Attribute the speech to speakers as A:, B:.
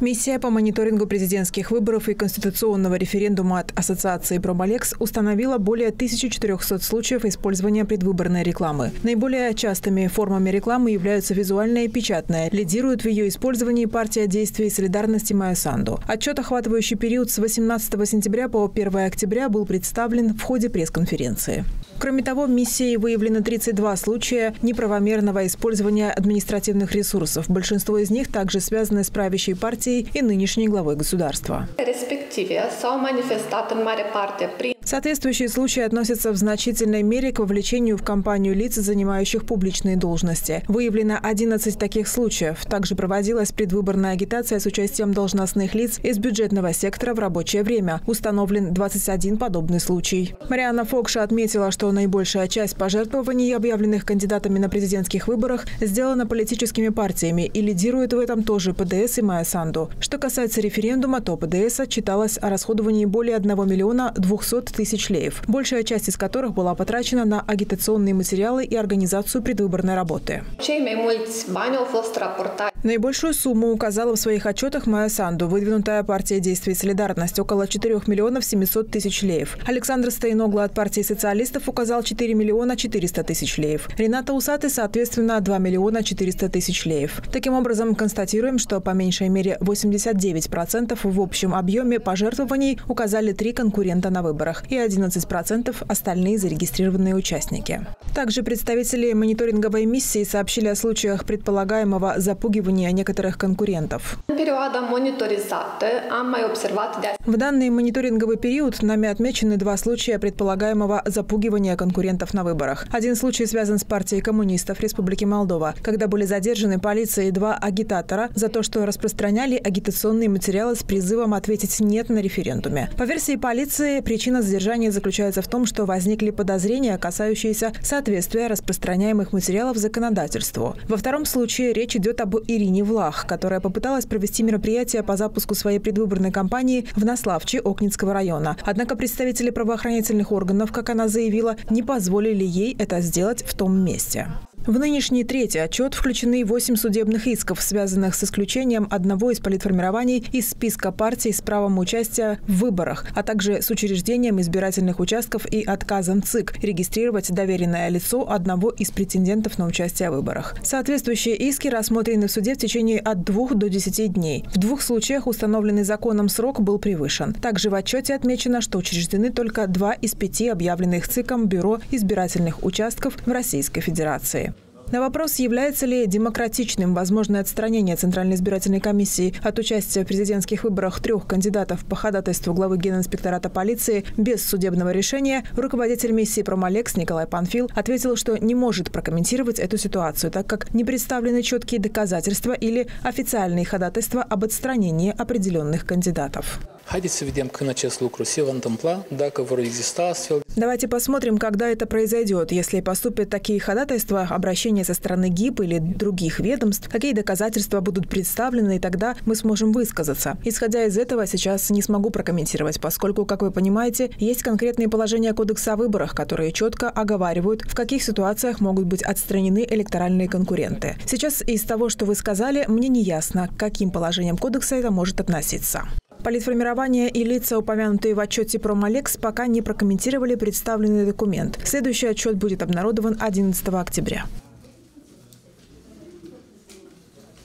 A: Миссия по мониторингу президентских выборов и конституционного референдума от Ассоциации Промолекс установила более 1400 случаев использования предвыборной рекламы. Наиболее частыми формами рекламы являются визуальная и печатная. Лидирует в ее использовании партия действий солидарности Майя Санду. Отчет, охватывающий период с 18 сентября по 1 октября, был представлен в ходе пресс-конференции. Кроме того, миссией выявлено 32 случая неправомерного использования административных ресурсов. Большинство из них также связаны с правящей партией и нынешней главой государства. Соответствующие случаи относятся в значительной мере к вовлечению в кампанию лиц, занимающих публичные должности. Выявлено 11 таких случаев. Также проводилась предвыборная агитация с участием должностных лиц из бюджетного сектора в рабочее время. Установлен 21 подобный случай. Марианна Фокша отметила, что наибольшая часть пожертвований, объявленных кандидатами на президентских выборах, сделана политическими партиями и лидирует в этом тоже ПДС и Майя Санду. Что касается референдума, то ПДС отчиталась о расходовании более 1 миллиона 200 тысяч леев, большая часть из которых была потрачена на агитационные материалы и организацию предвыборной работы. Наибольшую сумму указала в своих отчетах Майя Санду, выдвинутая партия действий «Солидарность» – около 4 миллионов 700 тысяч леев. Александр Стоиногла от партии социалистов указал 4 миллиона 400 тысяч леев. Рената Усаты, соответственно, 2 миллиона 400 тысяч леев. Таким образом, констатируем, что по меньшей мере 89% в общем объеме пожертвований указали три конкурента на выборах и 11% остальные зарегистрированные участники. Также представители мониторинговой миссии сообщили о случаях предполагаемого запугивания некоторых конкурентов. В данный мониторинговый период нами отмечены два случая предполагаемого запугивания конкурентов на выборах. Один случай связан с партией коммунистов Республики Молдова, когда были задержаны полицией два агитатора за то, что распространяли агитационные материалы с призывом ответить «нет» на референдуме. По версии полиции, причина задержания заключается в том, что возникли подозрения, касающиеся соответствия распространяемых материалов законодательству. Во втором случае речь идет об Ирине Влах, которая попыталась провести мероприятие по запуску своей предвыборной кампании в Наславче Окнинского района. Однако представители правоохранительных органов, как она заявила, не позволили ей это сделать в том месте. В нынешний третий отчет включены 8 судебных исков, связанных с исключением одного из политформирований из списка партий с правом участия в выборах, а также с учреждением избирательных участков и отказом ЦИК регистрировать доверенное лицо одного из претендентов на участие в выборах. Соответствующие иски рассмотрены в суде в течение от 2 до 10 дней. В двух случаях установленный законом срок был превышен. Также в отчете отмечено, что учреждены только два из пяти объявленных ЦИКом бюро избирательных участков в Российской Федерации. На вопрос, является ли демократичным возможное отстранение Центральной избирательной комиссии от участия в президентских выборах трех кандидатов по ходатайству главы Генинспектората полиции без судебного решения, руководитель миссии «Промолекс» Николай Панфил ответил, что не может прокомментировать эту ситуацию, так как не представлены четкие доказательства или официальные ходатайства об отстранении определенных кандидатов. Давайте посмотрим, когда это произойдет. Если поступят такие ходатайства, обращения со стороны ГИП или других ведомств, какие доказательства будут представлены, и тогда мы сможем высказаться. Исходя из этого, сейчас не смогу прокомментировать, поскольку, как вы понимаете, есть конкретные положения Кодекса о выборах, которые четко оговаривают, в каких ситуациях могут быть отстранены электоральные конкуренты. Сейчас из того, что вы сказали, мне не ясно, к каким положениям Кодекса это может относиться. Политформирование и лица, упомянутые в отчете Промолекс, пока не прокомментировали представленный документ. Следующий отчет будет обнародован 11 октября.